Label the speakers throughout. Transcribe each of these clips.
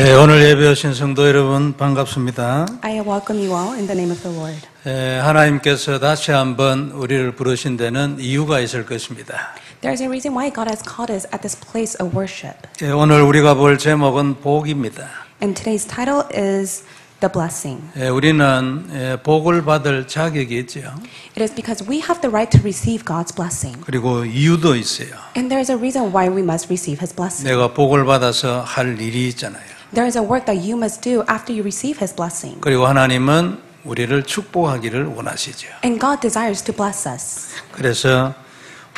Speaker 1: 예, 오늘 예배 오신 성도 여러분 반갑습니다.
Speaker 2: I welcome you all in the name of the Lord.
Speaker 1: 예, 하나님께서 다시 한번 우리를 부르신 데는 이유가 있을 것입니다.
Speaker 2: There is a reason why God has called us at this place of worship.
Speaker 1: 예, 오늘 우리가 볼 제목은 복입니다.
Speaker 2: And today's title is The Blessing.
Speaker 1: 예, 우리는 예, 복을 받을 자격이 있죠.
Speaker 2: It is because we have the right to receive God's blessing.
Speaker 1: 그리고 이유도 있어요.
Speaker 2: And there is a reason why we must receive His blessing.
Speaker 1: 내가 복을 받아서 할 일이 있잖아요.
Speaker 2: There is a work that you must do after you receive His blessing.
Speaker 1: 그리고 하나님은 우리를 축복하기를 원하시죠.
Speaker 2: And God desires to bless us.
Speaker 1: 그래서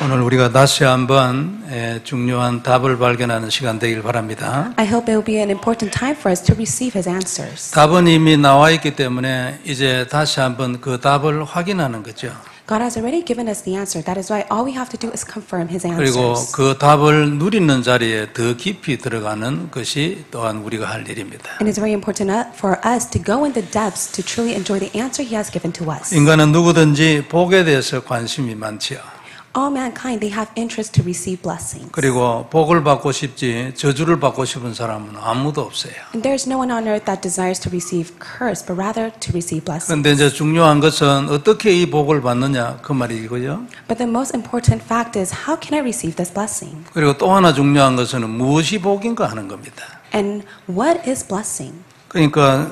Speaker 1: 오늘 우리가 다시 한번 예, 중요한 답을 발견하는 시간 되길 바랍니다.
Speaker 2: I hope it will be an important time for us to receive His answers.
Speaker 1: 답은 이미 나와 있기 때문에 이제 다시 한번 그 답을 확인하는 거죠.
Speaker 2: God has already given us the answer. That is why all we have to do is confirm His
Speaker 1: 그리고
Speaker 2: answers.
Speaker 1: 그 답을 누리는 자리에 더 깊이 들어가는 것이 또한 우리가 할 일입니다.
Speaker 2: And it's very important uh, for us to go in the depths to truly enjoy the answer He has given to us.
Speaker 1: 인간은 누구든지 복에 대해서 관심이 많지요.
Speaker 2: All mankind, they have interest to receive blessings.
Speaker 1: 그리고 복을 받고 싶지 저주를 받고 싶은 사람은 아무도 없어요.
Speaker 2: And there's no one on earth that desires to receive curse, but rather to receive blessing.
Speaker 1: 그런데 이제 중요한 것은 어떻게 이 복을 받느냐 그 말이고요.
Speaker 2: But the most important fact is how can I receive this blessing?
Speaker 1: 그리고 또 하나 중요한 것은 무엇이 복인가 하는 겁니다.
Speaker 2: And what is blessing?
Speaker 1: 그러니까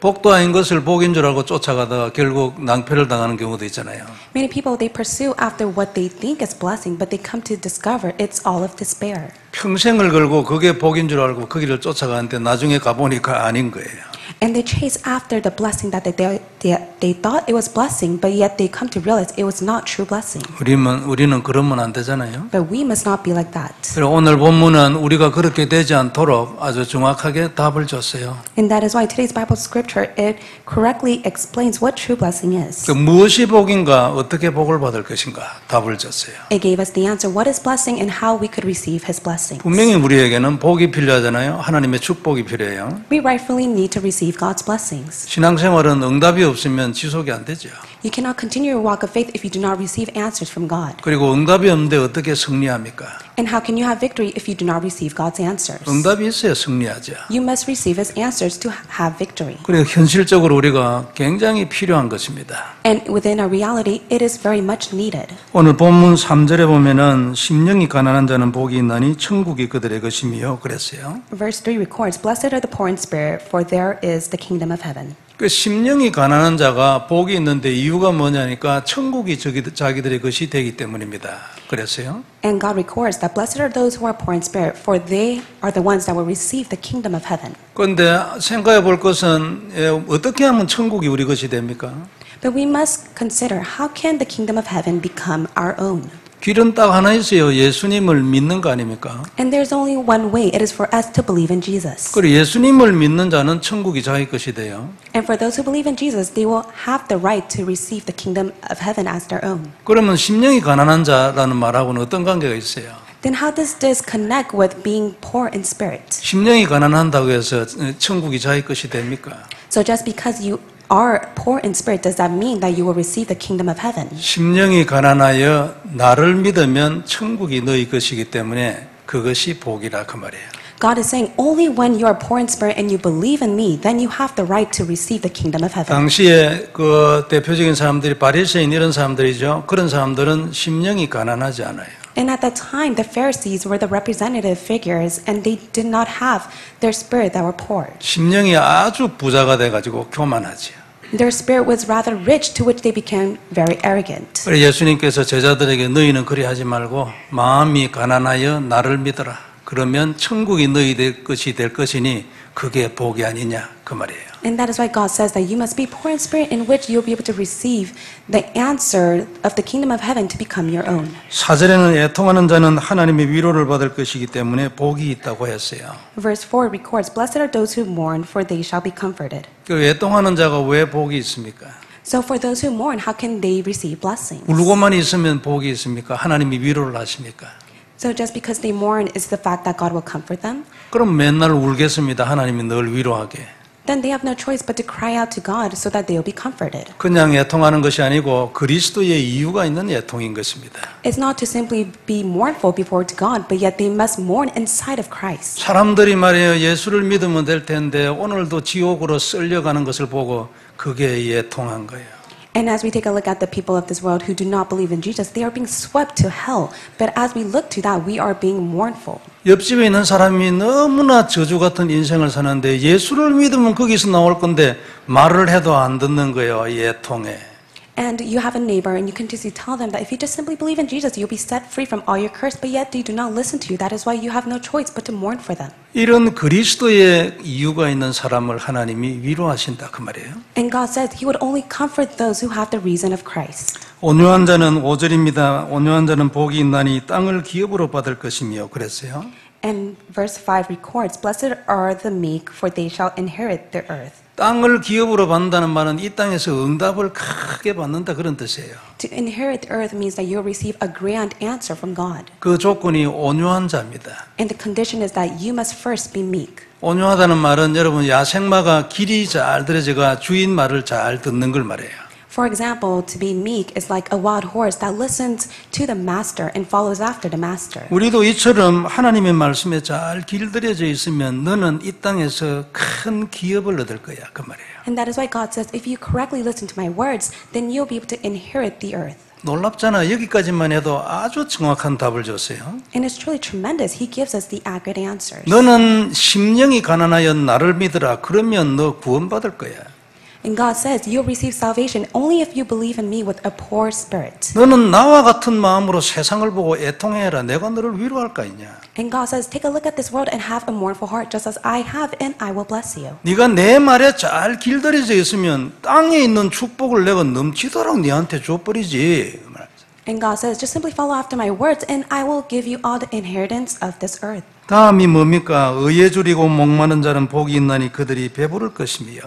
Speaker 1: 복도 아닌 것을 복인 줄 알고 쫓아가다가 결국 낭패를 당하는 경우도 있잖아요.
Speaker 2: Many people they pursue after what they think is blessing, but they come to discover it's all of despair.
Speaker 1: 평생을 걸고 그게 복인 줄 알고 거기를 쫓아가는데 나중에 가보니까 아닌 거예요.
Speaker 2: And they chase after the blessing that they, they, they, thought it was blessing, but yet they come to realize it was not true blessing.
Speaker 1: 우리는, 우리는 그러면 안 되잖아요.
Speaker 2: But we must not be like that.
Speaker 1: 오늘 본문은 우리가 그렇게 되지 않도록 아주 정확하게 답을 줬어요.
Speaker 2: And that is why today's Bible scripture it correctly explains what true blessing is.
Speaker 1: 그 무엇이 복인가, 어떻게 복을 받을 것인가 답을 줬어요.
Speaker 2: It gave us the answer what is blessing and how we could receive his blessing.
Speaker 1: 분명히 우리에게는 복이 필요하잖아요. 하나님의 축복이 필요해요.
Speaker 2: We rightfully need to receive God's blessings.
Speaker 1: 신앙생활은 응답이 없으면 지속이 안 되죠.
Speaker 2: You cannot continue your walk of faith if you do not receive answers from God.
Speaker 1: 그리고 응답이 없는데 어떻게 승리합니까?
Speaker 2: And how can you have victory if you do not receive God's answers?
Speaker 1: 응답이 있어야 승리하죠.
Speaker 2: You must receive his answers to have victory.
Speaker 1: 그리고 현실적으로 우리가 굉장히 필요한 것입니다.
Speaker 2: And within our reality, it is very much needed.
Speaker 1: 오늘 본문 3절에 보면은 심령이 가난한 자는 복이 있나니 천국이 그들의 것이며 그랬어요.
Speaker 2: Verse 3 records, Blessed are the poor in spirit, for there is the kingdom of heaven.
Speaker 1: 그 심령이 가난한 자가 복이 있는데 이유가 뭐냐니까 천국이 자기들의 것이 되기 때문입니다. 그랬어요.
Speaker 2: And God records that blessed are those who are poor in spirit, for they are the ones that will receive the kingdom of heaven.
Speaker 1: 그런데 생각해 볼 것은 예, 어떻게 하면 천국이 우리 것이 됩니까?
Speaker 2: But we must consider how can the kingdom of heaven become our own?
Speaker 1: 길은 딱 하나 있어요. 예수님을 믿는 거 아닙니까?
Speaker 2: And there's only one way. It is for us to believe in Jesus.
Speaker 1: 그리고 예수님을 믿는 자는 천국이 자기 것이 돼요.
Speaker 2: And for those who believe in Jesus, they will have the right to receive the kingdom of heaven as their own.
Speaker 1: 그러면 심령이 가난한 자라는 말하고는 어떤 관계가 있어요?
Speaker 2: Then how does this connect with being poor in spirit?
Speaker 1: 심령이 가난한다고 해서 천국이 자기 것이 됩니까?
Speaker 2: So just because you are poor in spirit, does that mean that you will receive the kingdom of heaven?
Speaker 1: 심령이 가난하여 나를 믿으면 천국이 너희 것이기 때문에 그것이 복이라 그 말이에요.
Speaker 2: God is saying only when you are poor in spirit and you believe in me, then you have the right to receive the kingdom of heaven.
Speaker 1: 당시에 그 대표적인 사람들이 바리새인 이런 사람들이죠. 그런 사람들은 심령이 가난하지 않아요.
Speaker 2: And at that time, the Pharisees were the representative figures, and they did not have their spirit that were poor.
Speaker 1: 심령이 아주 부자가 돼가지고 교만하지.
Speaker 2: Their spirit was rather rich, to which they became very arrogant.
Speaker 1: 그래서 예수님께서 제자들에게 너희는 그리 하지 말고 마음이 가난하여 나를 믿어라. 그러면 천국이 너희 될 것이 될 것이니 그게 복이 아니냐 그 말이에요.
Speaker 2: And that is why God says that you must be poor in spirit, in which you'll be able to receive the answer of the kingdom of heaven to become your own.
Speaker 1: 사절에는 애통하는 자는 하나님의 위로를 받을 것이기 때문에 복이 있다고 했어요.
Speaker 2: Verse 4 records, Blessed are those who mourn, for they shall be comforted.
Speaker 1: 그 애통하는 자가 왜 복이 있습니까?
Speaker 2: So for those who mourn, how can they receive blessings?
Speaker 1: 울고만 있으면 복이 있습니까? 하나님이 위로를 하십니까?
Speaker 2: So just because they mourn is the fact that God will comfort them?
Speaker 1: 그럼 맨날 울겠습니다. 하나님이 늘 위로하게.
Speaker 2: then they have no choice but to cry out to God so that they will be comforted.
Speaker 1: 그냥 애통하는 것이 아니고 그리스도의 이유가 있는 애통인 것입니다.
Speaker 2: It's not to simply be mournful before God, but yet they must mourn inside of Christ.
Speaker 1: 사람들이 말이에요 예수를 믿으면 될 텐데 오늘도 지옥으로 쓸려가는 것을 보고 그게 애통한 거예요.
Speaker 2: And as we take a look at the people of this world who do not believe in Jesus, they are being swept to hell. But as we look to that, we are being mournful.
Speaker 1: 옆집에 있는 사람이 너무나 저주 같은 인생을 사는데 예수를 믿으면 거기서 나올 건데 말을 해도 안 듣는 거예요 애통에.
Speaker 2: And you have a neighbor, and you continuously tell them that if you just simply believe in Jesus, you'll be set free from all your curse, but yet they do not listen to you. That is why you have no choice but to mourn for them.
Speaker 1: 이런 그리스도의 이유가 있는 사람을 하나님이 위로하신다 그 말이에요.
Speaker 2: And God says He would only comfort those who have the reason of Christ.
Speaker 1: 온유한 자는 5절입니다. 온유한 자는 복이 있나니 땅을 기업으로 받을 것이며 그랬어요.
Speaker 2: And verse 5 records, Blessed are the meek, for they shall inherit the earth.
Speaker 1: 땅을 기업으로 받는다는 말은 이 땅에서 응답을 크게 받는다 그런 뜻이에요.
Speaker 2: To inherit the earth means that you'll receive a grand answer from God.
Speaker 1: 그 조건이 온유한 자입니다.
Speaker 2: And the condition is that you must first be meek.
Speaker 1: 온유하다는 말은 여러분 야생마가 길이 잘 들여져가 주인 말을 잘 듣는 걸 말해요.
Speaker 2: For example, to be meek is like a wild horse that listens to the master and follows after the master.
Speaker 1: 우리도 이처럼 하나님의 말씀에 잘 길들여져 있으면 너는 이 땅에서 큰 기업을 얻을 거야 그 말이에요.
Speaker 2: And that is why God says, if you correctly listen to my words, then you'll be able to inherit the earth.
Speaker 1: 놀랍잖아. 여기까지만 해도 아주 정확한 답을 줬어요.
Speaker 2: And it's truly tremendous. He gives us the accurate answers.
Speaker 1: 너는 심령이 가난하여 나를 믿으라. 그러면 너 구원받을 거야.
Speaker 2: And God says, you'll receive salvation only if you believe in me with a poor spirit.
Speaker 1: 너는 나와 같은 마음으로 세상을 보고 애통해라. 내가 너를 위로할 까 있냐.
Speaker 2: And God says, take a look at this world and have a mournful heart, just as I have, and I will bless you.
Speaker 1: 네가 내 말에 잘 길들여져 있으면 땅에 있는 축복을 내가 넘치도록 네한테 줘버리지. 그 말.
Speaker 2: And God says, just simply follow after my words, and I will give you all the inheritance of this earth.
Speaker 1: 다음이 뭡니까? 의에 줄이고 목마른 자는 복이 있나니 그들이 배부를 것이며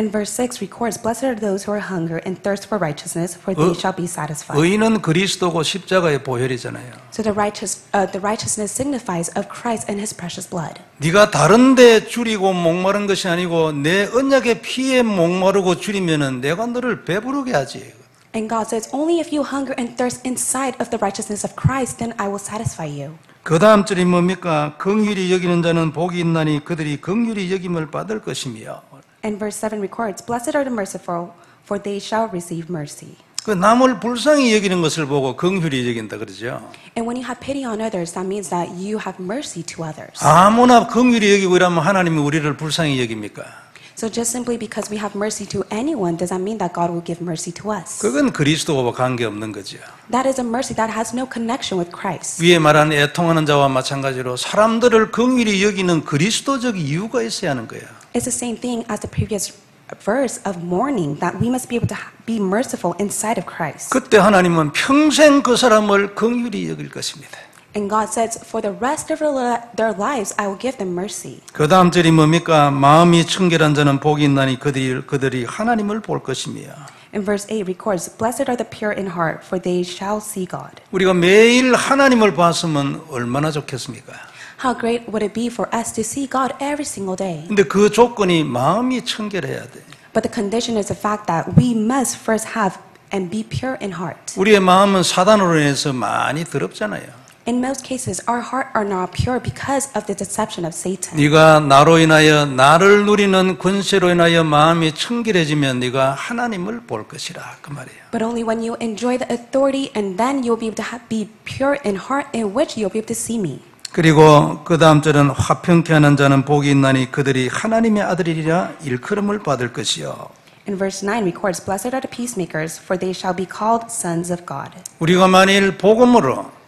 Speaker 2: And verse 6 records, Blessed are those who are hunger and thirst for righteousness, for they
Speaker 1: 어?
Speaker 2: shall be satisfied.
Speaker 1: 의는 그리스도고 십자가의 보혈이잖아요.
Speaker 2: So the righteous, uh, the righteousness signifies of Christ and His precious blood.
Speaker 1: 네가 다른데 줄이고 목마른 것이 아니고 내 언약의 피에 목마르고 줄이면은 내가 너를 배부르게 하지.
Speaker 2: And God says, Only if you hunger and thirst inside of the righteousness of Christ, then I will satisfy you.
Speaker 1: 그 다음 절이 뭡니까? 긍휼히 여기는 자는 복이 있나니 그들이 긍휼히 여김을 받을 것이며.
Speaker 2: And verse 7 records, Blessed are the merciful, for they shall receive mercy.
Speaker 1: 그 남을 불쌍히 여기는 것을 보고 긍휼히 여긴다 그러죠.
Speaker 2: And when you have pity on others, that means that you have mercy to others.
Speaker 1: 아무나 긍휼히 여기고 이러면 하나님이 우리를 불쌍히 여깁니까?
Speaker 2: So just simply because we have mercy to anyone, does that mean that God will give mercy to us?
Speaker 1: 그건 그리스도와 관계없는 거죠.
Speaker 2: That is a mercy that has no connection with Christ.
Speaker 1: 위에 말한 애통하는 자와 마찬가지로 사람들을 긍휼히 여기는 그리스도적 이유가 있어야 하는 거예요.
Speaker 2: It's the same thing as the previous verse of mourning, that we must be able to be merciful inside of Christ.
Speaker 1: 그때 하나님은 평생 그 사람을 긍휼히 여길 것입니다.
Speaker 2: And God says, For the rest of their li- their lives, I will give them mercy.
Speaker 1: 그 다음 절이 뭡니까? 마음이 청결한 자는 복이 있나니 그들이, 그들이 하나님을 볼 것이며.
Speaker 2: And verse 8 records, Blessed are the pure in heart, for they shall see God.
Speaker 1: 우리가 매일 하나님을 봤으면 얼마나 좋겠습니까?
Speaker 2: How great would it be for us to see God every single day?
Speaker 1: 근데 그 조건이 마음이 청결해야 돼.
Speaker 2: But the condition is the fact that we must first have and be pure in heart.
Speaker 1: 우리의 마음은 사단으로 인해서 많이 더럽잖아요.
Speaker 2: In most cases, our heart are not pure because of the deception of Satan.
Speaker 1: 네가 나로 인하여 나를 누리는 권세로 인하여 마음이 청결해지면 네가 하나님을 볼 것이라 그 말이에요.
Speaker 2: But only when you enjoy the authority and then you'll be able to be pure in heart in which you'll be able to see me.
Speaker 1: 그리고 그 다음 절은 화평케 하는 자는 복이 있나니 그들이 하나님의 아들이라 일컬음을 받을 것이요.
Speaker 2: And verse 9 records, Blessed are the peacemakers, for they shall be called sons of God.
Speaker 1: 우리가 만일 복음으로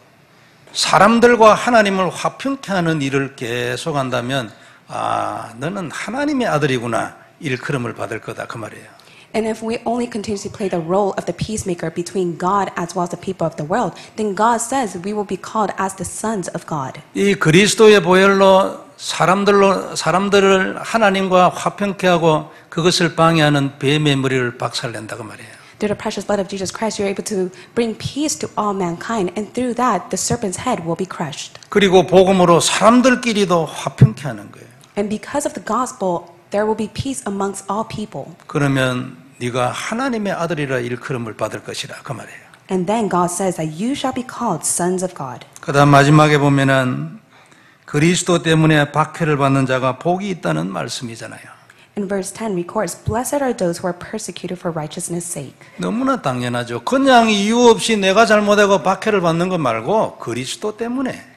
Speaker 1: 사람들과 하나님을 화평케 하는 일을 계속 한다면 아 너는 하나님의 아들이구나 일컬음을 받을 거다 그 말이에요.
Speaker 2: And if we only continuously play the role of the peacemaker between God as well as the people of the world, then God says we will be called as the sons of God.
Speaker 1: 이 그리스도의 보혈로 사람들로 사람들을 하나님과 화평케 하고 그것을 방해하는 뱀의 머리를 박살낸다 그 말이에요.
Speaker 2: Through the precious blood of Jesus Christ, you're able to bring peace to all mankind, and through that, the serpent's head will be crushed.
Speaker 1: 그리고 복음으로 사람들끼리도 화평케 하는 거예요.
Speaker 2: And because of the gospel, there will be peace amongst all people.
Speaker 1: 그러면 네가 하나님의 아들이라 일컬음을 받을 것이라 그 말이에요.
Speaker 2: And then God says that you shall be called sons of God.
Speaker 1: 그다음 마지막에 보면은 그리스도 때문에 박해를 받는 자가 복이 있다는 말씀이잖아요.
Speaker 2: In verse 10 records, Blessed are those who are persecuted for righteousness' sake.
Speaker 1: 너무나 당연하죠. 그냥 이유 없이 내가 잘못하고 박해를 받는 것 말고 그리스도 때문에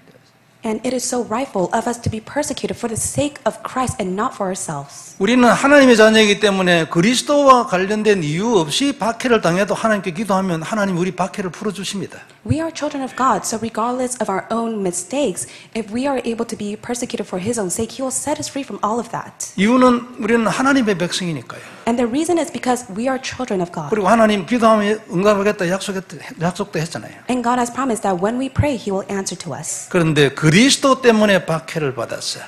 Speaker 2: And it is so rightful of us to be persecuted for the sake of Christ and not for ourselves.
Speaker 1: 우리는 하나님의 자녀이기 때문에 그리스도와 관련된 이유 없이 박해를 당해도 하나님께 기도하면 하나님 우리 박해를 풀어주십니다.
Speaker 2: We are children of God, so regardless of our own mistakes, if we are able to be persecuted for His own sake, He will set us free from all of that.
Speaker 1: 이유는 우리는 하나님의 백성이니까요.
Speaker 2: And the reason is because we are children of God.
Speaker 1: 그리고 하나님 기도하면 응답하겠다 약속했, 약속도 했잖아요.
Speaker 2: And God has promised that when we pray, He will answer to us.
Speaker 1: 그런데 그리스도 때문에 박해를 받았어.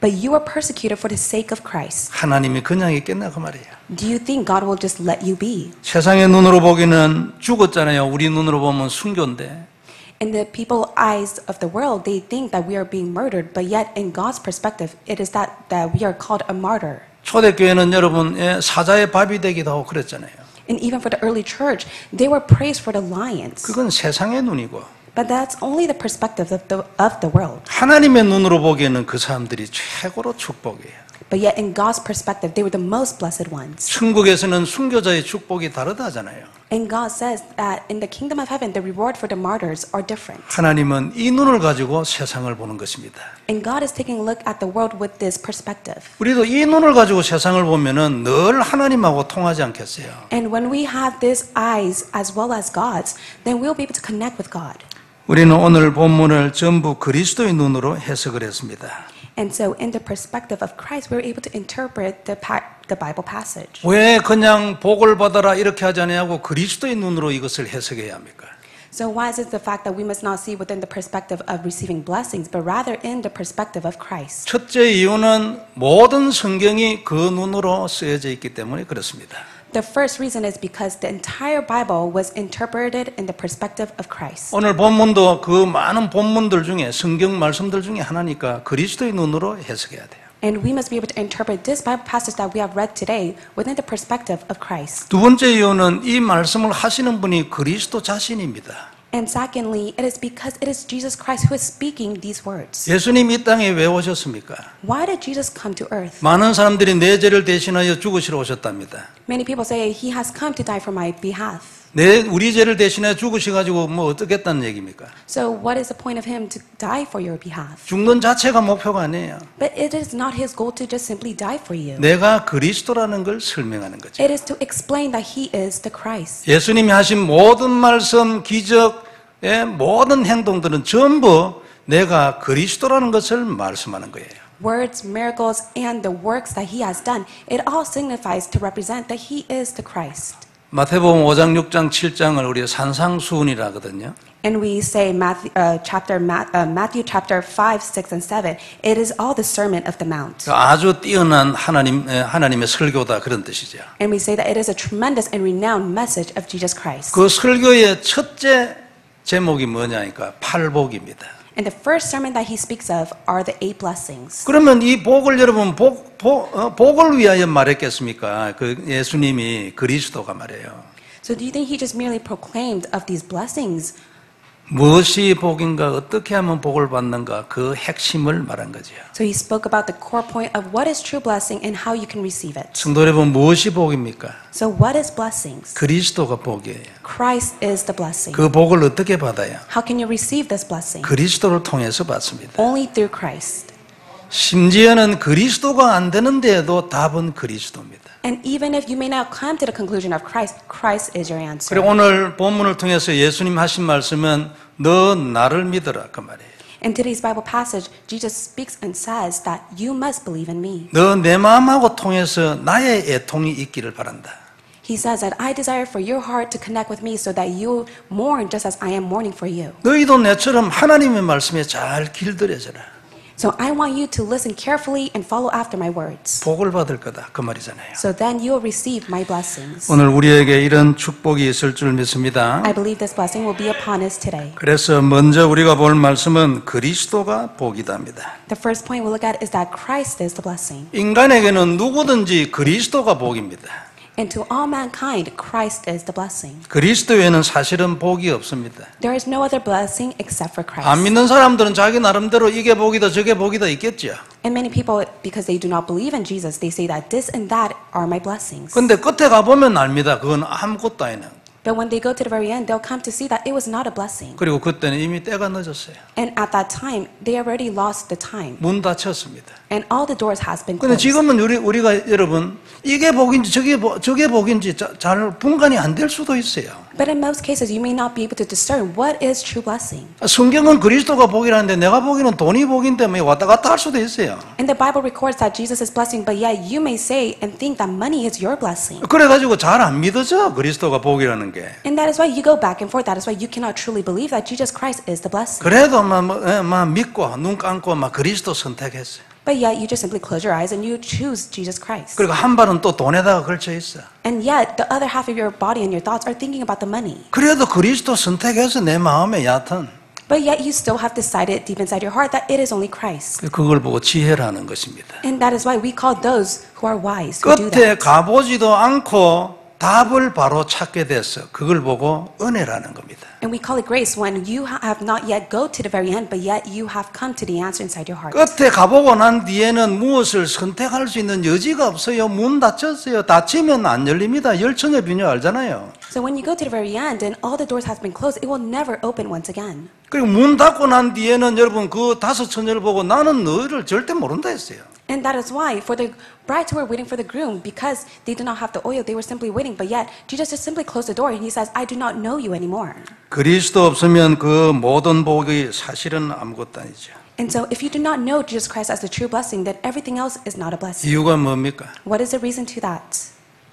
Speaker 2: But you are persecuted for the sake of Christ.
Speaker 1: 하나님이 그냥 있겠나 그 말이에요.
Speaker 2: Do you think God will just let you be?
Speaker 1: 세상의 눈으로 보기는 죽었잖아요. 우리 눈으로 보면 순교인데.
Speaker 2: In the people eyes of the world, they think that we are being murdered, but yet in God's perspective, it is that, that we are called a martyr.
Speaker 1: 초대교회는 여러분 예, 사자의 밥이 되기도 하고 그랬잖아요.
Speaker 2: And even for the early church, they were praised for the lions.
Speaker 1: 그건 세상의 눈이고
Speaker 2: But that's only the perspective of the, of the world.
Speaker 1: 하나님의 눈으로 보기에는 그 사람들이 최고로 축복이에요.
Speaker 2: But yet, in God's perspective, they were the most blessed ones.
Speaker 1: 천국에서는 순교자의 축복이 다르다잖아요.
Speaker 2: And God says that in the kingdom of heaven, the reward for the martyrs are different.
Speaker 1: 하나님은 이 눈을 가지고 세상을 보는 것입니다.
Speaker 2: And God is taking a look at the world with this perspective.
Speaker 1: 우리도 이 눈을 가지고 세상을 보면은 늘 하나님하고 통하지 않겠어요.
Speaker 2: And when we have these eyes as well as God's, then we'll be able to connect with God.
Speaker 1: 우리는 오늘 본문을 전부 그리스도의 눈으로 해석을 했습니다.
Speaker 2: And so, in the perspective of Christ, we're able to interpret the, pa- the Bible passage.
Speaker 1: 왜 그냥 복을 받아라 이렇게 하지 않냐고 그리스도의 눈으로 이것을 해석해야 합니까?
Speaker 2: So, why is it the fact that we must not see within the perspective of receiving blessings, but rather in the perspective of Christ?
Speaker 1: 첫째 이유는 모든 성경이 그 눈으로 쓰여져 있기 때문에 그렇습니다.
Speaker 2: The first reason is because the entire Bible was interpreted in the perspective of Christ.
Speaker 1: 오늘 본문도 그 많은 본문들 중에 성경 말씀들 중에 하나니까 그리스도의 눈으로 해석해야 돼요.
Speaker 2: And we must be able to interpret this Bible passage that we have read today within the perspective of Christ.
Speaker 1: 두 번째 이유는 이 말씀을 하시는 분이 그리스도 자신입니다.
Speaker 2: And secondly, it is because it is Jesus Christ who is speaking these words.
Speaker 1: 예수님 이 땅에 왜 오셨습니까?
Speaker 2: Why did Jesus come to earth?
Speaker 1: 많은 사람들이 내 죄를 대신하여 죽으시러 오셨답니다.
Speaker 2: Many people say he has come to die for my behalf.
Speaker 1: 내 우리 죄를 대신해 죽으셔 가지고 뭐 어떻겠다는 얘기입니까?
Speaker 2: So what is the point of him to die for your behalf?
Speaker 1: 죽는 자체가 목표가 아니에요.
Speaker 2: But it is not his goal to just simply die for you.
Speaker 1: 내가 그리스도라는 걸 설명하는 거죠.
Speaker 2: It is to explain that he is the Christ.
Speaker 1: 예수님이 하신 모든 말씀, 기적의 모든 행동들은 전부 내가 그리스도라는 것을 말씀하는 거예요.
Speaker 2: Words, miracles, and the works that he has done, it all signifies to represent that he is the Christ.
Speaker 1: 마태복음 5장, 6장, 7장을 우리가 산상수훈이라 하거든요.
Speaker 2: And we say Matthew, uh, chapter, uh, Matthew chapter 5, 6, and 7, it is all the Sermon of the Mount.
Speaker 1: 아주 뛰어난 하나님, 에, 하나님의 설교다 그런 뜻이죠.
Speaker 2: And we say that it is a tremendous and renowned message of Jesus Christ.
Speaker 1: 그 설교의 첫째 제목이 뭐냐니까 팔복입니다.
Speaker 2: And the first sermon that he speaks of are the eight blessings.
Speaker 1: 그러면 이 복을 여러분 복, 복, 어, 복을 위하여 말했겠습니까? 그 예수님이 그리스도가 말이에요.
Speaker 2: So do you think he just merely proclaimed of these blessings?
Speaker 1: 무엇이 복인가 어떻게 하면 복을 받는가 그 핵심을 말한 거죠.
Speaker 2: So he spoke about the core point of what is true blessing and how you can receive it.
Speaker 1: 성도 여러분 무엇이 복입니까?
Speaker 2: So what is blessings?
Speaker 1: 그리스도가 복이에요.
Speaker 2: Christ is the blessing.
Speaker 1: 그 복을 어떻게 받아요?
Speaker 2: How can you receive this blessing?
Speaker 1: 그리스도를 통해서 받습니다.
Speaker 2: Only through Christ.
Speaker 1: 심지어는 그리스도가 안 되는데도 답은 그리스도입니다.
Speaker 2: And even if you may not come to the conclusion of Christ, Christ is your answer.
Speaker 1: 그리고 오늘 본문을 통해서 예수님 하신 말씀은 너 나를 믿어라 그 말이에요.
Speaker 2: In today's Bible passage, Jesus speaks and says that you must believe in me.
Speaker 1: 너 내 마음하고 통해서 나의 애통이 있기를 바란다.
Speaker 2: He says that I desire for your heart to connect with me so that you mourn just as I am mourning for you.
Speaker 1: 너희도 내처럼 하나님의 말씀에 잘 길들여져라.
Speaker 2: So I want you to listen carefully and follow after my words.
Speaker 1: 복을 받을 거다 그 말이잖아요.
Speaker 2: So then you will receive my blessings.
Speaker 1: 오늘 우리에게 이런 축복이 있을 줄 믿습니다.
Speaker 2: I believe this blessing will be upon us today.
Speaker 1: 그래서 먼저 우리가 볼 말씀은 그리스도가 복이답니다.
Speaker 2: The first point we'll look at is that Christ is the blessing.
Speaker 1: 인간에게는 누구든지 그리스도가 복입니다.
Speaker 2: And to all mankind, Christ is the blessing.
Speaker 1: 그리스도 외에는 사실은 복이 없습니다.
Speaker 2: There is no other blessing except for Christ.
Speaker 1: 안 믿는 사람들은 자기 나름대로 이게 복이다 저게 복이다 있겠죠.
Speaker 2: And many people, because they do not believe in Jesus, they say that this and that are my blessings.
Speaker 1: 근데 끝에 가보면 압니다. 그건 아무것도 아니네.
Speaker 2: But when they go to the very end, they'll come to see that it was not a blessing.
Speaker 1: 그리고 그때는 이미 때가 늦었어요.
Speaker 2: And at that time, they already lost the time.
Speaker 1: 문 닫혔습니다.
Speaker 2: And all the doors has been
Speaker 1: 근데
Speaker 2: closed.
Speaker 1: 지금은 우리, 우리가 여러분 이게 복인지 저게, 복, 저게 복인지 자- 잘 분간이 안 될 수도 있어요.
Speaker 2: But in most cases, you may not be able to discern what is true blessing.
Speaker 1: 성경은 그리스도가 복이라는데 내가 보기에는 돈이 복인데 뭐 왔다 갔다 할 수도 있어요.
Speaker 2: And the Bible records that Jesus is blessing, but yet you may say and think that money is your blessing.
Speaker 1: 그래가지고 잘 안 믿어져 그리스도가 복이라는 게.
Speaker 2: And that is why you go back and forth. That is why you cannot truly believe that Jesus Christ is the blessing.
Speaker 1: 그래도 막, 뭐, 예, 막 믿고 눈 감고 막 그리스도 선택했어요.
Speaker 2: But yet you just simply close your eyes and you choose Jesus Christ.
Speaker 1: 그리고 한 발은 또 돈에다가 걸쳐 있어.
Speaker 2: And yet the other half of your body and your thoughts are thinking about the money.
Speaker 1: 그래도 그리스도 선택해서 내 마음에 얕은
Speaker 2: But yet you still have decided deep inside your heart that it is only Christ.
Speaker 1: 그걸 보고 지혜라는 것입니다.
Speaker 2: And that is why we call those who are wise who do
Speaker 1: 끝에
Speaker 2: that.
Speaker 1: 가보지도 않고 답을 바로 찾게 됐어. 그걸 보고 은혜라는 겁니다.
Speaker 2: And we call it grace when you ha- have not yet go to the very end, but yet you have come to the answer inside your heart.
Speaker 1: 끝에 가보고 난 뒤에는 무엇을 선택할 수 있는 여지가 없어요. 문 닫혔어요. 닫히면 안 열립니다. 열천의 비녀 알잖아요.
Speaker 2: So when you go to the very end and all the doors has been closed, it will never open once again.
Speaker 1: 그리고 문 닫고 난 뒤에는 여러분 그 다섯 처녀를 보고 나는 너희를 절대 모른다 했어요.
Speaker 2: And that is why, for the brides who were waiting for the groom, because they did not have the oil, they were simply waiting. But yet, Jesus just simply closed the door and he says, I do not know you anymore.
Speaker 1: 그리스도 없으면 그 모든 복이 사실은 아무것도 아니죠.
Speaker 2: And so, if you do not know Jesus Christ as the true blessing, then everything else is not a blessing.
Speaker 1: 이유가 뭡니까?
Speaker 2: What is the reason to that?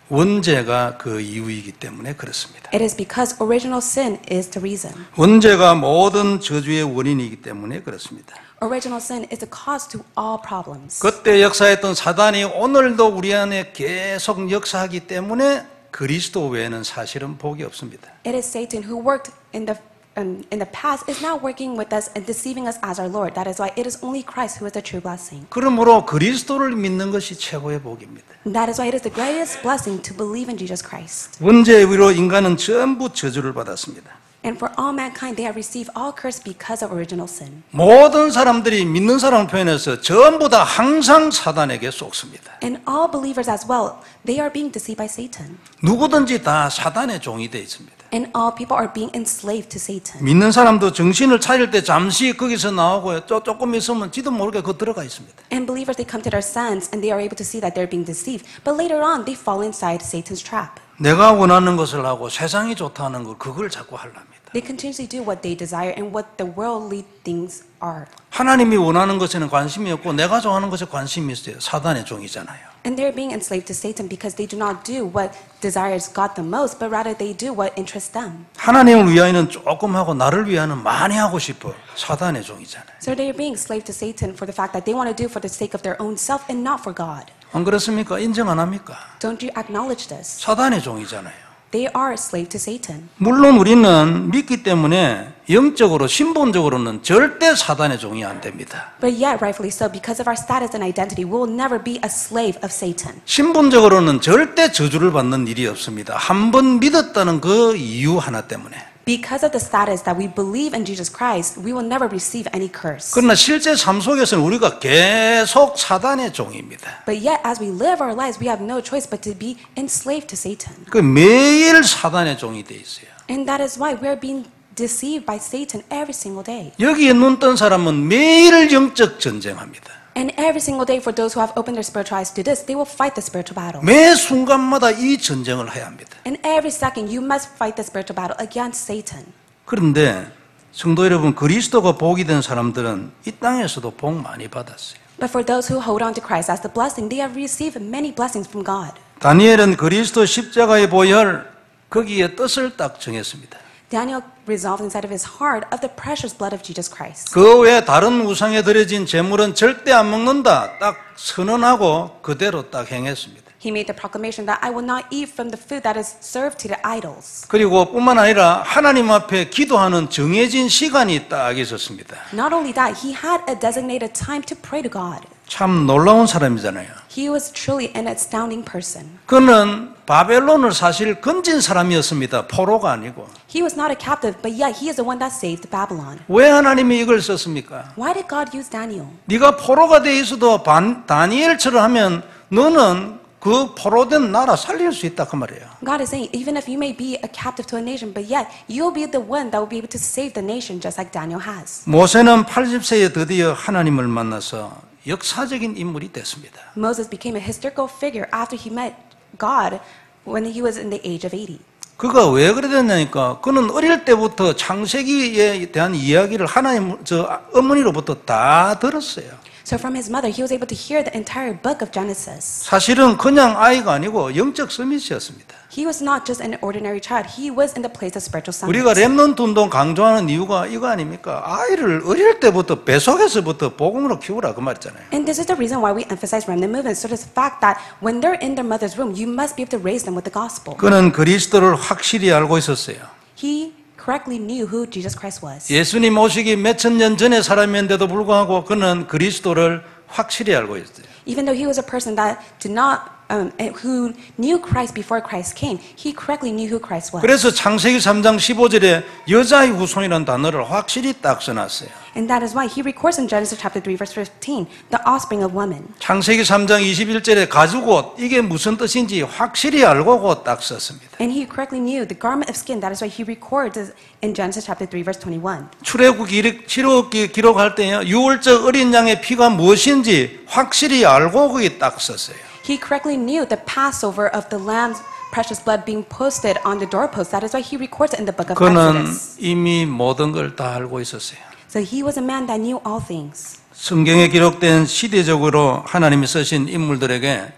Speaker 1: 원죄가 그 이유이기 때문에 그렇습니다.
Speaker 2: It is because original sin is the reason.
Speaker 1: 원죄가 모든 저주의 원인이기 때문에 그렇습니다.
Speaker 2: Original sin is the cause to all problems.
Speaker 1: 그때 역사했던 사단이 오늘도 우리 안에 계속 역사하기 때문에 그리스도 외에는 사실은 복이 없습니다.
Speaker 2: It is Satan who worked in the um, in the past is now working with us and deceiving us as our Lord. That is why it is only Christ who is the true blessing.
Speaker 1: 그러므로 그리스도를 믿는 것이 최고의 복입니다.
Speaker 2: That is why it is the greatest blessing to believe in Jesus Christ.
Speaker 1: 원죄의 위로 인간은 전부 저주를 받았습니다.
Speaker 2: And for all mankind, they have received all curse because of original sin.
Speaker 1: 모든 사람들이 믿는 사람을 표현해서 전부 다 항상 사단에게 속습니다.
Speaker 2: And all believers as well, they are being deceived by Satan.
Speaker 1: 누구든지 다 사단의 종이 되어 있습니다.
Speaker 2: And all people are being enslaved to Satan.
Speaker 1: 믿는 사람도 정신을 차릴 때 잠시 거기서 나오고요. 조- 조금 있으면 지도 모르게 그 들어가 있습니다.
Speaker 2: And believers, they come to their sense and they are able to see that they're being deceived. But later on, they fall inside Satan's trap.
Speaker 1: 내가 원하는 것을 하고 세상이 좋다는 걸 그걸 자꾸 하랍니다.
Speaker 2: They continuously do what they desire and what the worldly things are.
Speaker 1: 하나님이 원하는 것에는 관심이 없고 내가 좋아하는 것에 관심이 있어요. 사단의 종이잖아요.
Speaker 2: And they're being enslaved to Satan because they do not do what desires God the most, but rather they do what interests them.
Speaker 1: 하나님을 위하여는 조금 하고 나를 위하여는 많이 하고 싶어. 사단의 종이잖아요.
Speaker 2: So they are being enslaved to Satan for the fact that they want to do for the sake of their own self and not for God.
Speaker 1: 안 그렇습니까? 인정 안 합니까?
Speaker 2: Don't you acknowledge this?
Speaker 1: 사단의 종이잖아요.
Speaker 2: They are a slave to Satan.
Speaker 1: 물론 우리는 믿기 때문에 영적으로 신분적으로는 절대 사단의 종이 안 됩니다.
Speaker 2: But yet, rightfully so, because of our status and identity, we will never be a slave of Satan.
Speaker 1: 신분적으로는 절대 저주를 받는 일이 없습니다. 한 번 믿었다는 그 이유 하나 때문에.
Speaker 2: Because of the status that we believe in Jesus Christ, we will never receive any curse.
Speaker 1: 그러나 실제 삶 속에서는 우리가 계속 사단의 종입니다.
Speaker 2: But yet, as we live our lives, we have no choice but to be enslaved to Satan.
Speaker 1: 그 매일 사단의 종이 돼 있어요.
Speaker 2: And that is why we're being deceived by Satan every single day.
Speaker 1: 여기에 눈 뜬 사람은 매일 영적 전쟁합니다.
Speaker 2: And every single day, for those who have opened their spiritual eyes to this, they will fight the spiritual battle.
Speaker 1: 매 순간마다 이 전쟁을 해야 합니다.
Speaker 2: And every second, you must fight the spiritual battle against Satan.
Speaker 1: 그런데 성도 여러분 그리스도가 복이 된 사람들은 이 땅에서도 복 많이 받았어요.
Speaker 2: But for those who hold on to Christ as the blessing, they have received many blessings from God.
Speaker 1: 다니엘은 그리스도 십자가의 보혈 거기에 뜻을 딱 정했습니다.
Speaker 2: Daniel resolved inside of his heart of the precious blood of Jesus Christ.
Speaker 1: 그 외에 다른 우상에 드려진 제물은 절대 안 먹는다. 딱 선언하고 그대로 딱 행했습니다.
Speaker 2: He made the proclamation that I will not eat from the food that is served to the idols.
Speaker 1: 그리고 뿐만 아니라 하나님 앞에 기도하는 정해진 시간이 딱 있었습니다.
Speaker 2: Not only that, he had a designated time to pray to God.
Speaker 1: 참 놀라운 사람이잖아요.
Speaker 2: He was truly an astounding person.
Speaker 1: 그는 바벨론을 사실 건진 사람이었습니다. 포로가 아니고.
Speaker 2: He was not a captive, but yet he is the one that saved Babylon.
Speaker 1: 왜 하나님이 이걸 썼습니까?
Speaker 2: Why did God use Daniel?
Speaker 1: 네가 포로가 돼 있어도 반- 다니엘처럼 하면 너는 그 포로된 나라 살릴 수 있다 그 말이에요.
Speaker 2: God is saying, even if you may be a captive to a nation, but yet you'll be the one that will be able to save the nation just like Daniel has.
Speaker 1: 모세는 80세에 드디어 하나님을 만나서 역사적인 인물이 됐습니다.
Speaker 2: Moses became a historical figure after he met God when he was in the age of 80.
Speaker 1: 그가 왜 그래 됐냐니까 그는 어릴 때부터 창세기에 대한 이야기를 하나님 저 어머니로부터 다 들었어요.
Speaker 2: So from his mother, he was able to hear the entire book of Genesis.
Speaker 1: 사실은 그냥 아이가 아니고 영적 summit이었습니다.
Speaker 2: He was not just an ordinary child. He was in the place of spiritual
Speaker 1: 우리가
Speaker 2: summit.
Speaker 1: remnant 운동 강조하는 이유가 이거 아닙니까? 아이를 어릴 때부터 뱃속에서부터 복음으로 키우라 그 말이잖아요.
Speaker 2: And this is the reason why we emphasize remnant movement. So it's the fact that when they're in their mother's womb, you must be able to raise them with the gospel.
Speaker 1: 그는 그리스도를 확실히 알고 있었어요.
Speaker 2: He correctly knew who Jesus Christ was.
Speaker 1: 예수님 오시기 몇천 년 전의 사람이었는데도 불구하고 그는 그리스도를 확실히 알고 있어요.
Speaker 2: Even though he was a person that did not, um, eh, who knew Christ before Christ came, he correctly knew who Christ was.
Speaker 1: 그래서 창세기 3장 15절에 여자의 후손이라는 단어를 확실히 딱 써놨어요.
Speaker 2: And that is why he records in Genesis chapter 3, verse 15, the offspring of woman.
Speaker 1: 창세기 3장 21절에 가죽옷 이게 무슨 뜻인지 확실히 알고 그딱 썼습니다.
Speaker 2: And he correctly knew the garment of skin. That is why he records in Genesis chapter 3, verse 21.
Speaker 1: 출애굽 기록, 기록, 기록할 때요 유월절 어린 양의 피가 무엇인지 확실히 알고 거기 딱 썼어요.
Speaker 2: He correctly knew the Passover of the lamb's precious blood being posted on the doorpost. That is why he records it in the book of
Speaker 1: 그는
Speaker 2: Exodus.
Speaker 1: 이미 모든 걸 다 알고 있었어요.
Speaker 2: So he was a man that knew all things.
Speaker 1: 성경에 기록된 시대적으로 하나님이 쓰신 인물들에게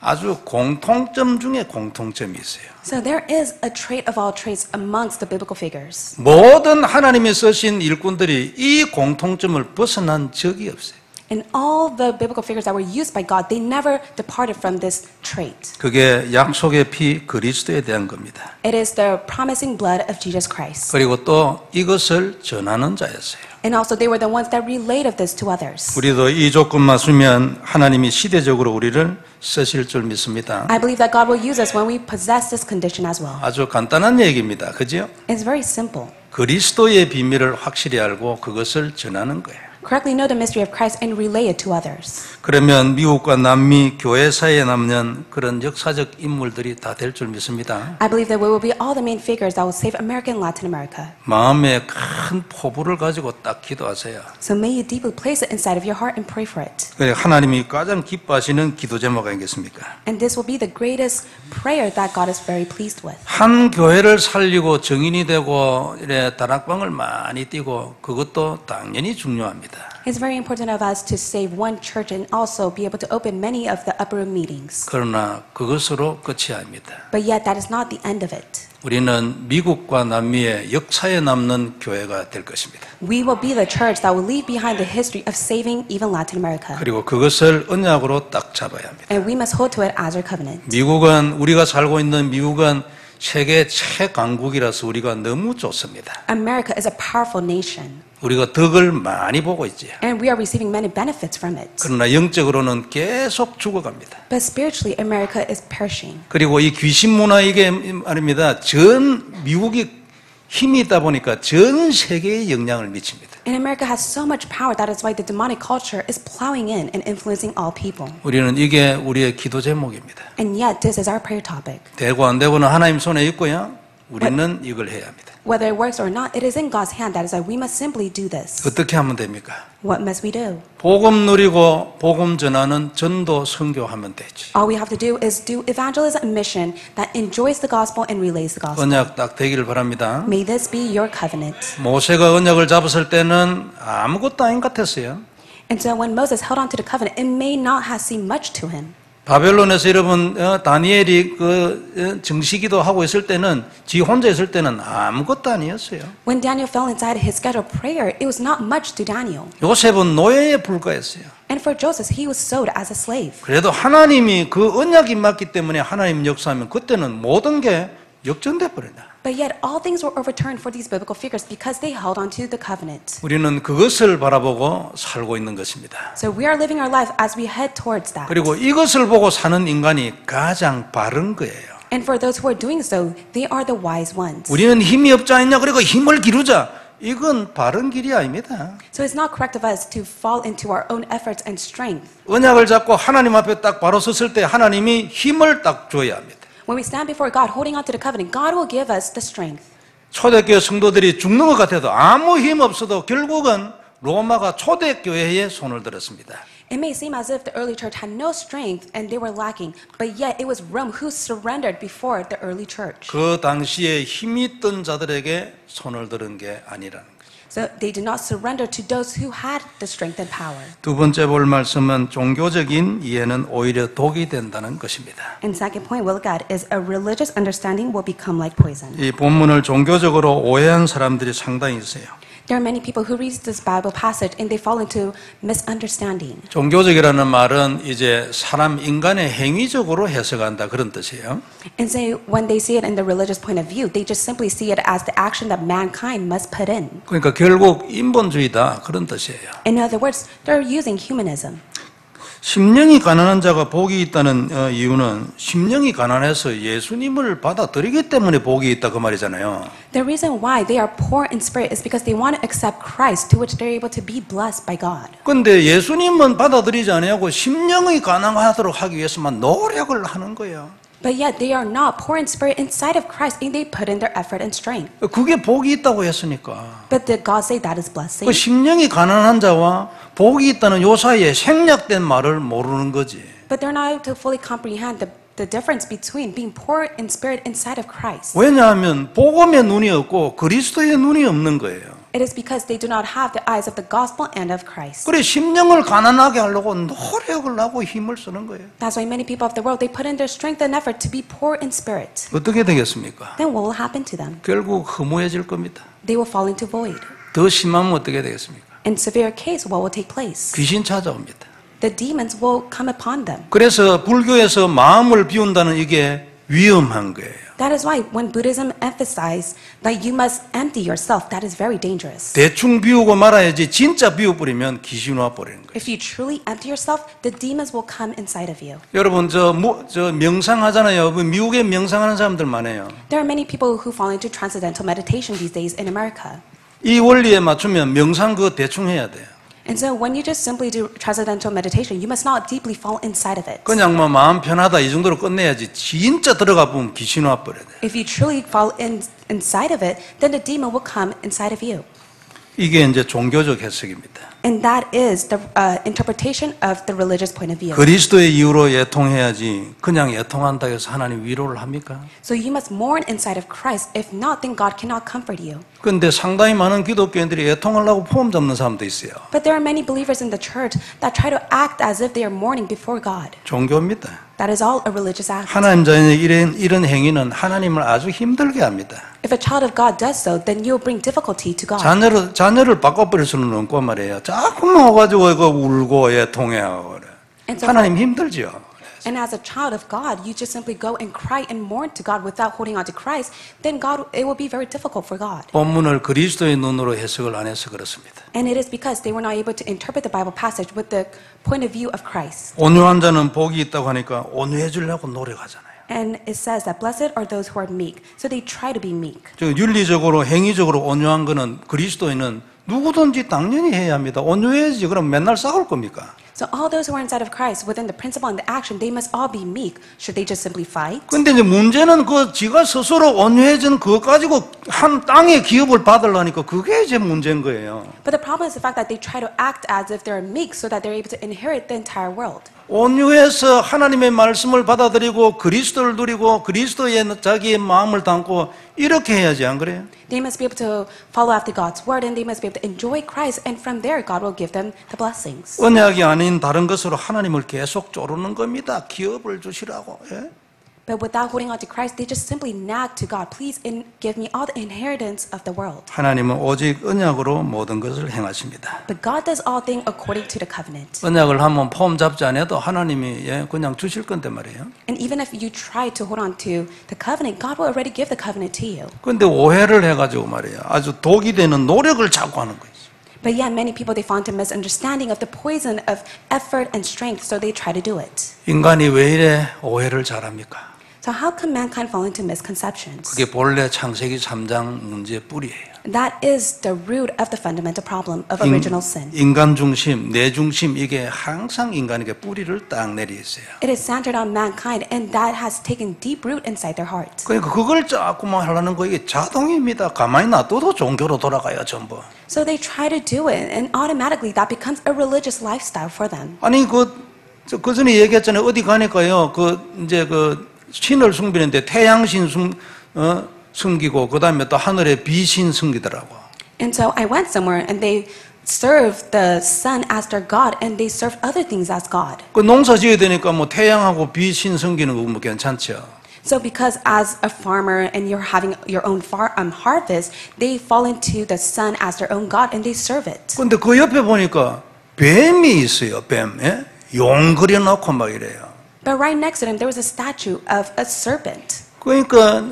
Speaker 1: 아주 공통점 중에 공통점이 있어요.
Speaker 2: So there is a trait of all traits amongst the biblical figures.
Speaker 1: 모든 하나님이 쓰신 일꾼들이 이 공통점을 벗어난 적이 없어요.
Speaker 2: And all the biblical figures that were used by God, they never departed from this trait.
Speaker 1: 그게 약속의 피 그리스도에 대한 겁니다.
Speaker 2: It is the promising blood of Jesus Christ.
Speaker 1: 그리고 또 이것을 전하는 자였어요.
Speaker 2: And also, they were the ones that relayed of this to others.
Speaker 1: 우리도 이 조건 맞으면 하나님이 시대적으로 우리를 쓰실 줄 믿습니다.
Speaker 2: I believe that God will use us when we possess this condition as well.
Speaker 1: 아주 간단한 얘기입니다. 그죠?
Speaker 2: It's very simple.
Speaker 1: 그리스도의 비밀을 확실히 알고 그것을 전하는 거예요.
Speaker 2: Correctly know the mystery of Christ and relay it to others.
Speaker 1: 그러면 미국과 남미 교회 사이에 남는 그런 역사적 인물들이 다 될 줄 믿습니다.
Speaker 2: I believe that we will be all the main figures that will save America and Latin America.
Speaker 1: 마음에 큰 포부를 가지고 딱 기도하세요.
Speaker 2: So may you deeply place it inside of your heart and pray for it.
Speaker 1: 그래 하나님이 가장 기뻐하시는 기도 제목 아니겠습니까?
Speaker 2: And this will be the greatest prayer that God is very pleased with.
Speaker 1: 한 교회를 살리고 정인이 되고 이래 다락방을 많이 뛰고 그것도 당연히 중요합니다.
Speaker 2: It's very important of us to save one church and also be able to open many of the upper room meetings.
Speaker 1: 그러나 그것으로 끝이 아닙니다.
Speaker 2: But yet, that is not the end of it.
Speaker 1: 우리는 미국과 남미의 역사에 남는 교회가 될 것입니다.
Speaker 2: We will be the church that will leave behind the history of saving even Latin America.
Speaker 1: 그리고 그것을 언약으로 딱 잡아야 합니다.
Speaker 2: And we must hold to it as our covenant.
Speaker 1: 미국은 우리가 살고 있는 미국은 세계 최강국이라서 우리가 너무 좋습니다.
Speaker 2: America is a powerful nation,
Speaker 1: 우리가 덕을 많이 보고 있지요.
Speaker 2: and we are receiving many benefits from it.
Speaker 1: 그러나 영적으로는 계속 죽어갑니다.
Speaker 2: But spiritually, America is perishing.
Speaker 1: 그리고 이 귀신 문화 이게 말입니다. 전 미국이 힘이 있다 보니까 전 세계에 영향을 미칩니다.
Speaker 2: And America has so much power that is why the demonic culture is plowing in and influencing all people.
Speaker 1: 우리는 이게 우리의 기도 제목입니다.
Speaker 2: And yet, this is our prayer topic.
Speaker 1: 되고 안 되고는 하나님 손에 있고요. 우리는 이걸 해야 합니다.
Speaker 2: Whether it works or not, it is in God's hand. That is why we must simply do this.
Speaker 1: 어떻게 하면 됩니까?
Speaker 2: What must we do?
Speaker 1: 복음 누리고 복음 전하는 전도 선교하면 되지.
Speaker 2: All we have to do is do evangelism and mission that enjoys the gospel and relays the gospel.
Speaker 1: 언약 딱 되기를 바랍니다.
Speaker 2: May this be your covenant.
Speaker 1: 모세가 언약을 잡았을 때는 아무것도 아닌 것 같았어요.
Speaker 2: And so when Moses held on to the covenant, it may not have seemed much to him.
Speaker 1: 바벨론에서 여러분 어, 다니엘이 그 어, 정시기도 하고 있을 때는 지 혼자 있을 때는 아무것도 아니었어요.
Speaker 2: When Daniel fell inside his scheduled prayer, it was not much to Daniel.
Speaker 1: 요셉은 노예에 불과했어요.
Speaker 2: And for Joseph, he was sold as a slave.
Speaker 1: 그래도 하나님이 그 언약이 맞기 때문에 하나님 역사하면 그때는 모든 게 역전돼 버린다.
Speaker 2: But yet, all things were overturned for these biblical figures because they held on to the covenant.
Speaker 1: 우리는 그것을 바라보고 살고 있는 것입니다.
Speaker 2: So we are living our life as we head towards that.
Speaker 1: 그리고 이것을 보고 사는 인간이 가장 바른 거예요.
Speaker 2: And for those who are doing so, they are the wise ones.
Speaker 1: 우리는 힘이 없지 않냐? 그리고 힘을 기르자. 이건 바른 길이 아닙니다.
Speaker 2: So it's not correct of us to fall into our own efforts and strength.
Speaker 1: 언약을 잡고 하나님 앞에 딱 바로 섰을 때 하나님이 힘을 딱 줘야 합니다.
Speaker 2: When we stand before God holding on to the covenant, God will give us the strength.
Speaker 1: 초대교회 성도들이 죽는 것 같아도 아무 힘 없어도 결국은 로마가 초대교회에 손을 들었습니다.
Speaker 2: It may seem as if the early church had no strength and they were lacking, but yet it was Rome who surrendered before the early church.
Speaker 1: 그 당시에 힘이 있던 자들에게 손을 들은 게 아니라는.
Speaker 2: So they did not surrender to those who had the strength and power.
Speaker 1: 두 번째 볼 말씀은 종교적인 이해는 오히려 독이 된다는 것입니다.
Speaker 2: And second point we'll look at is a religious understanding will become like poison.
Speaker 1: 이 본문을 종교적으로 오해한 사람들이 상당히 있어요.
Speaker 2: There are many people who read this Bible passage and they fall into misunderstanding.
Speaker 1: 종교적이라는 말은 이제 사람 인간의 행위적으로 해석한다 그런 뜻이에요.
Speaker 2: And so when they see it in the religious point of view, they just simply see it as the action that mankind must put in.
Speaker 1: 그러니까 결국 인본주의다 그런 뜻이에요.
Speaker 2: In other words, they're using humanism.
Speaker 1: 심령이 가난한 자가 복이 있다는 어, 이유는 심령이 가난해서 예수님을 받아들이기 때문에 복이 있다 그 말이잖아요.
Speaker 2: The reason why they are poor in spirit is because they want to accept Christ, to which they're able to be blessed by God.
Speaker 1: 근데 예수님은 받아들이지 아니하고 심령이 가난하도록 하기 위해서만 노력을 하는 거예요.
Speaker 2: But yet they are not poor in spirit inside of Christ, and they put in their effort and strength.
Speaker 1: 그게 복이 있다고 했으니까.
Speaker 2: But did God say that is
Speaker 1: 그
Speaker 2: blessing?
Speaker 1: 심령이 가난한 자와 복이 있다는 요 사이에 생략된 말을 모르는 거지.
Speaker 2: But they're not able to fully comprehend the, the difference between being poor in spirit inside of Christ.
Speaker 1: 왜냐하면 복음의 눈이 없고 그리스도의 눈이 없는 거예요.
Speaker 2: It is because they do not have the eyes of the gospel and of Christ.
Speaker 1: 그래 심령을 가난하게 하려고 노력을 하고 힘을 쓰는 거예요.
Speaker 2: That's why many people of the world they put in their strength and effort to be poor in spirit.
Speaker 1: 어떻게 되겠습니까?
Speaker 2: Then what will happen to them?
Speaker 1: 결국 허무해질 겁니다.
Speaker 2: They will fall into void.
Speaker 1: 더 심하면 어떻게 되겠습니까?
Speaker 2: In severe case, what will take place?
Speaker 1: 귀신 찾아옵니다.
Speaker 2: The demons will come upon them.
Speaker 1: 그래서 불교에서 마음을 비운다는 이게 위험한 거예요.
Speaker 2: That is why when Buddhism emphasizes that you must empty yourself, that is very dangerous.
Speaker 1: 대충 비우고 말아야지 진짜 비워버리면 귀신 와버리는 거예요.
Speaker 2: If you truly empty yourself, the demons will come inside of you.
Speaker 1: 여러분 저, 뭐, 저 명상하잖아요. 그 미국에 명상하는 사람들 많아요.
Speaker 2: There are many people who fall into transcendental meditation these days in America.
Speaker 1: 이 원리에 맞추면 명상 그거 대충 해야 돼요.
Speaker 2: And so when you just simply do transcendental meditation, you must not deeply fall inside of it.
Speaker 1: 그냥 뭐 마음 편하다 이 정도로 끝내야지 진짜 들어가 보면 귀신 와버려야 돼.
Speaker 2: If you truly fall in, inside of it, then the demon will come inside of you.
Speaker 1: 이게 이제 종교적 해석입니다.
Speaker 2: And that is the uh, interpretation of the religious point of view.
Speaker 1: 그리스도의 이유로 예통해야지 그냥 예통한다 해서 하나님 위로를 합니까?
Speaker 2: So you must mourn inside of Christ. If not, then God cannot comfort you.
Speaker 1: 근데 상당히 많은 기독교인들이 예통하려고 폼 잡는 사람도 있어요.
Speaker 2: But there are many believers in the church that try to act as if they are mourning before God.
Speaker 1: 종교입니다.
Speaker 2: That is all a religious act.
Speaker 1: 하나님 자녀의 이런, 이런 행위는 하나님을 아주 힘들게 합니다.
Speaker 2: If a child of God does so, then you'll bring difficulty to God.
Speaker 1: 자녀를, 자녀를 바꿔버릴 수는 없고 말이에요. 자꾸만 와가지고 이거 울고 예 통해하고 그래.
Speaker 2: And so
Speaker 1: 하나님 힘들죠.
Speaker 2: And as a child of God, you just simply go and cry and mourn to God without holding on to Christ, then God, it will be very difficult for God.
Speaker 1: 본문을 그리스도의 눈으로 해석을 안 해서 그렇습니다.
Speaker 2: And it is because they were not able to interpret the Bible passage with the point of view of Christ.
Speaker 1: 온유한 자는 복이 있다고 하니까 온유해지려고 노력하잖아요.
Speaker 2: And it says that blessed are those who are meek. So they try to be meek.
Speaker 1: 저 윤리적으로 행위적으로 온유한 거는 그리스도인은 누구든지 당연히 해야 합니다. 온유해야지 그럼 맨날 싸울 겁니까?
Speaker 2: So all those who are inside of Christ, within the principle and the action, they must all be meek. Should they just simply fight?
Speaker 1: 근데 이제 문제는 그 지가 스스로 온유해진 그거 가지고 한 땅의 기업을 받으려니까 그게 이제 문제인 거예요.
Speaker 2: But the problem is the fact that they try to act as if they're meek so that they're able to inherit the entire world.
Speaker 1: 온유해서 하나님의 말씀을 받아들이고 그리스도를 누리고 그리스도의 자기의 마음을 담고 이렇게 해야지 안 그래요?
Speaker 2: They must be able to follow after God's word and they must be able to enjoy Christ and from there God will give them the blessings.
Speaker 1: 언약이 아닌 아닌 다른 것으로 하나님을 계속 조르는 겁니다. 기업을 주시라고. 예?
Speaker 2: But without holding on to Christ, they just simply nag to God, please in, give me all the inheritance of the world.
Speaker 1: 하나님은 오직 언약으로 모든 것을 행하십니다.
Speaker 2: But God does all things according to the covenant.
Speaker 1: 언약을 한번 폼 잡지 않아도 하나님이 예, 그냥 주실 건데 말이에요.
Speaker 2: And even if you try to hold on to the covenant, God will already give the covenant to you.
Speaker 1: 근데 오해를 해가지고 말이에요. 아주 독이 되는 노력을 자꾸 하는 거예요.
Speaker 2: But yet, many people they fall into misunderstanding of the poison of effort and strength, so they try to do it.
Speaker 1: 인간이 왜 이래 오해를 잘합니까?
Speaker 2: So how can mankind fall into misconceptions?
Speaker 1: 그게 본래 창세기 3장 문제의 뿌리예요.
Speaker 2: That is the root of the fundamental problem of original sin.
Speaker 1: 인간 중심, 내 중심 이게 항상 인간에게 뿌리를 딱 내리 있어요.
Speaker 2: It is centered on mankind, and that has taken deep root inside their heart.
Speaker 1: 그러니까 그걸 자꾸만 하려는 거 이게 자동입니다. 가만히 놔둬도 종교로 돌아가요 전부.
Speaker 2: So they try to do it, and automatically that becomes a religious lifestyle for them.
Speaker 1: 아니 그그 전에 얘기했잖아요. 어디 가니까요. 그 이제 그 신을 숭배는데 태양신 숭 어, 숨기고 그 다음에 또 하늘의 비신 숨기더라고.
Speaker 2: And so I went somewhere, and they serve the sun as their god, and they serve other things as God.
Speaker 1: 그 농사 지어야 되니까 뭐 태양하고 비신 섬기는 거뭐 괜찮죠.
Speaker 2: So because as a farmer and you're having your own far, um, harvest, they fall into the sun as their own god and they serve it.
Speaker 1: 근데 그 옆에 보니까 뱀이 있어요. 뱀. 예? 용 그려 놓고 막 이래요.
Speaker 2: But right next to them, there was a statue of a serpent.
Speaker 1: 그러니까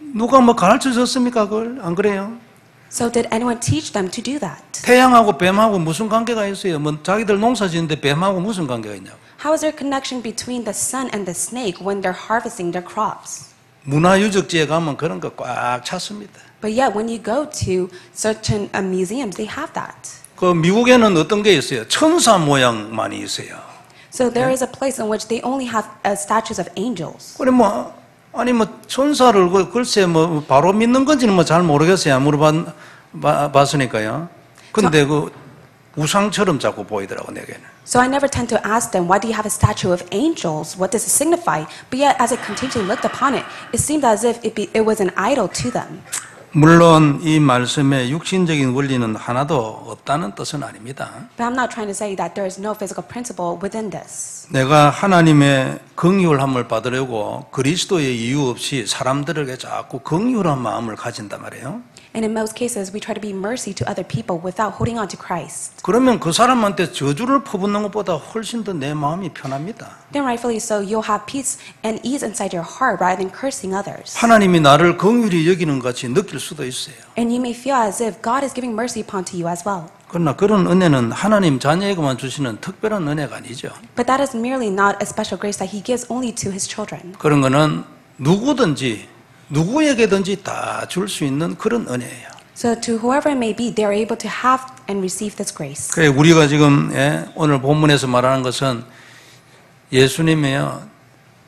Speaker 1: 누가 뭐 가르쳐 줬습니까? 그걸 안 그래요?
Speaker 2: So did anyone teach them to do that?
Speaker 1: 태양하고 뱀하고 무슨 관계가 있어요? 뭐 자기들 농사 짓는데 뱀하고 무슨 관계가 있냐고.
Speaker 2: How is there a connection between the sun and the snake when they're harvesting their crops?
Speaker 1: 문화유적지에 가면 그런 거 꽉 찼습니다.
Speaker 2: But yet, when you go to certain uh, museums, they have that.
Speaker 1: 그 미국에는 어떤 게 있어요? 천사 모양만이 있어요.
Speaker 2: So there is a place in which they only have uh, statues of angels.
Speaker 1: 그래 뭐 아니 뭐 천사를 그 글쎄 뭐 바로 믿는 건지는 뭐 잘 모르겠어요. 물어봤 봐- 봤으니까요. 근데 그 우상처럼 자꾸 보이더라고 내게는.
Speaker 2: So I never tend to ask them, why do you have a statue of angels? What does it signify? But yet, as I continually looked upon it, it seemed as if it, be, it was an idol to them.
Speaker 1: 물론 이 말씀에 육신적인 원리는 하나도 없다는 뜻은 아닙니다.
Speaker 2: But I'm not trying to say that there is no physical principle within this.
Speaker 1: 내가 하나님의 긍휼함을 받으려고 그리스도의 이유 없이 사람들에게 자꾸 긍휼한 마음을 가진단 말이에요.
Speaker 2: And in most cases, we try to be mercy to other people without holding on to Christ.
Speaker 1: 그러면 그 사람한테 저주를 퍼붓는 것보다 훨씬 더 내 마음이 편합니다.
Speaker 2: Then, rightfully so, you'll have peace and ease inside your heart rather than cursing others.
Speaker 1: 하나님이 나를 긍휼히 여기는 같이 느낄 수도 있어요.
Speaker 2: And you may feel as if God is giving mercy upon to you as well.
Speaker 1: 그러나 그런 은혜는 하나님 자녀에게만 주시는 특별한 은혜가 아니죠.
Speaker 2: But that is merely not a special grace that He gives only to His children.
Speaker 1: 그런 거는 누구든지 누구에게든지 다 줄 수 있는 그런 은혜예요.
Speaker 2: So, to whoever it may be, they are able to have and receive this grace.
Speaker 1: 그래 우리가 지금 예, 오늘 본문에서 말하는 것은 예수님이요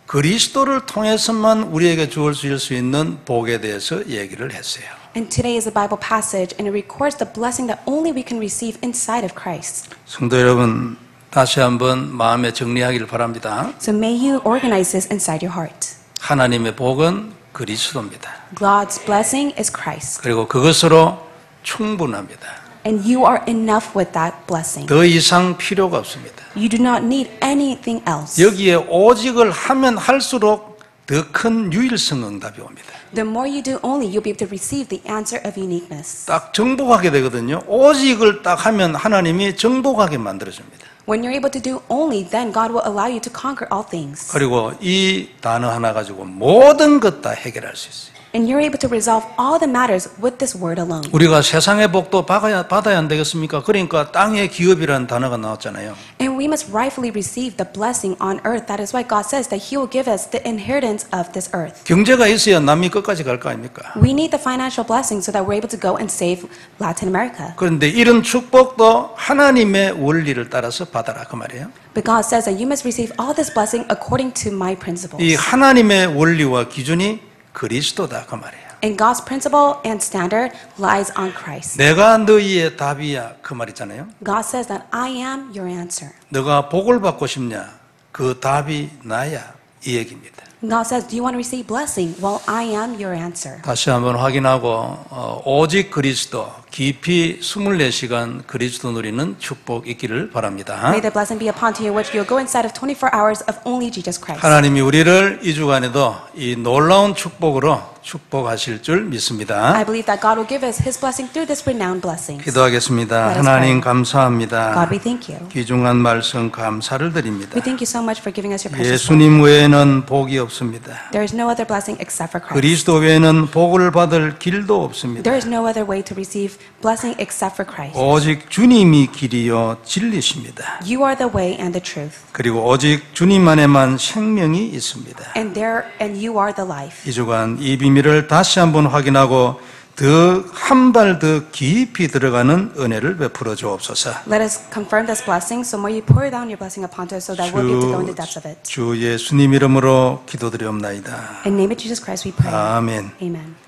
Speaker 1: 그리스도를 통해서만 우리에게 주을 수 있는 복에 대해서 얘기를 했어요.
Speaker 2: And today is a Bible passage, and it records the blessing that only we can receive inside of Christ.
Speaker 1: 성도 여러분 다시 한번 마음에 정리하기를 바랍니다.
Speaker 2: So, may you organize this inside your heart.
Speaker 1: 하나님의 복은 그리스도입니다.
Speaker 2: God's blessing is Christ,
Speaker 1: 그리고 그것으로 충분합니다.
Speaker 2: and you are enough with that blessing.
Speaker 1: 더 이상 필요가 없습니다.
Speaker 2: You do not need anything else.
Speaker 1: 여기에 오직을 하면 할수록 더 큰 유일성 응답이 옵니다.
Speaker 2: The more you do only, you'll be able to receive the answer of uniqueness.
Speaker 1: 딱 정복하게 되거든요. 오직을 딱 하면 하나님이 정복하게 만들어줍니다.
Speaker 2: When you're able to do only, then God will allow you to conquer all things.
Speaker 1: 그리고 이 단어 하나 가지고 모든 것 다 해결할 수 있어요.
Speaker 2: And you're able to resolve all the matters with this word alone.
Speaker 1: 우리가 세상의 복도 받아야, 받아야 안 되겠습니까? 그러니까 땅의 기업이라는 단어가 나왔잖아요.
Speaker 2: And we must rightfully receive the blessing on earth. That is why God says that He will give us the inheritance of this earth.
Speaker 1: 경제가 있어야 남미 끝까지 갈 거 아닙니까?
Speaker 2: We need the financial blessing so that we're able to go and save Latin America.
Speaker 1: 그런데 이런 축복도 하나님의 원리를 따라서 받아라 그 말이에요.
Speaker 2: But God says that you must receive all this blessing according to my principles.
Speaker 1: 이 하나님의 원리와 기준이 그리스도다 그 말이에요.
Speaker 2: And God's principle and standard lies on Christ.
Speaker 1: 내가 너희의 답이야 그말 있잖아요.
Speaker 2: God says that I am your answer.
Speaker 1: 너가 복을 받고 싶냐? 그 답이 나야 이 얘기입니다.
Speaker 2: God says, Do you want to receive blessing? Well, I am your answer.
Speaker 1: 다시 한번 확인하고 어, 오직 그리스도 깊이 24시간 그리스도 누리는 축복 있기를 바랍니다.
Speaker 2: May the blessing be upon you, which you'll go inside of 24 hours of only Jesus Christ.
Speaker 1: 하나님이 우리를 이 주간에도 이 놀라운 축복으로 축복하실 줄 믿습니다.
Speaker 2: I believe that God will give us His blessing through this renowned blessing.
Speaker 1: 기도하겠습니다. 하나님. 감사합니다.
Speaker 2: God, we thank you.
Speaker 1: 귀중한 말씀 감사를 드립니다.
Speaker 2: We thank you so much for giving us your precious.
Speaker 1: 예수님 외에는 복이 없 습니다.
Speaker 2: There is no other blessing except for Christ.
Speaker 1: 그리스도 외에는 복을 받을 길도 없습니다.
Speaker 2: There is no other way to receive blessing except for Christ.
Speaker 1: 오직 주님이 길이요 진리십니다.
Speaker 2: You are the way and the truth,
Speaker 1: 그리고 오직 주님 안에만 생명이 있습니다.
Speaker 2: and there and you are the life.
Speaker 1: 이 주간 이 비밀을 다시 한번 확인하고 더 한 발 더 깊이 들어가는 은혜를 베풀어 주옵소서.
Speaker 2: Let us confirm this blessing, so may you pour down your blessing upon us, so that we'll be able to go in the depths of it.
Speaker 1: 주 예수님 이름으로 기도드리옵나이다.
Speaker 2: In the name of Jesus Christ, we pray.
Speaker 1: 아멘.
Speaker 2: Amen.